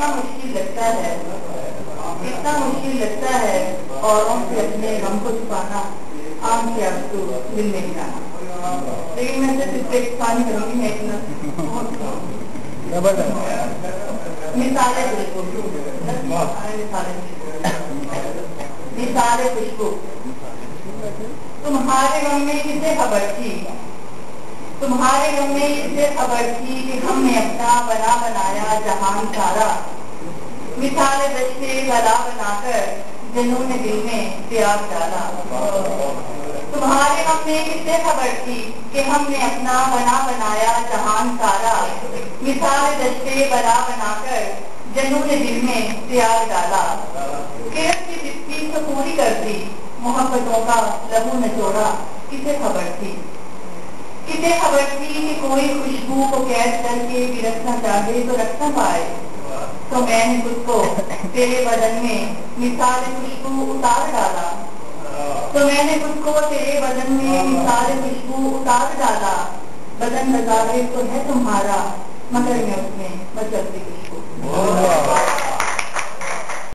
कितना मुश्किल लगता है कितना मुश्किल लगता है औरों से अपने गम को छुपाना आम के अब तो दिल में जाना। लेकिन मैं सिर्फ़ एक पानी करूँगी मैं इतना मिसाले खुशबू मिसाले खुशबू तुम्हारे गम में किसे खबर थी? तुम्हारे गम में थी कि हमने अपना बना बनाया जहान सारा मिसाल दस्ते गला बनाकर जिन्होंने दिल में प्यार डाला। तुम्हारे गम में खबर थी कि हमने अपना बना बनाया जहान सारा मिसाल दस्ते बना बनाकर जिन्होंने दिल में प्यार डाला। की तो पूरी कर दी, मोहब्बतों का लहू नचोड़ा किसे खबर थी। किसे खबर थी कि कोई खुशबू को कैद करके भी रखना चाहे तो रख न पाए। तो मैंने खुद को तेरे बदन में मिसाल खुशबू उतार डाला। तो मैंने खुद को तेरे बदन में मिसाल खुशबू उतार डाला। बदन नजारे तो है तुम्हारा, मगर मैं उसमें बचती खुशबू।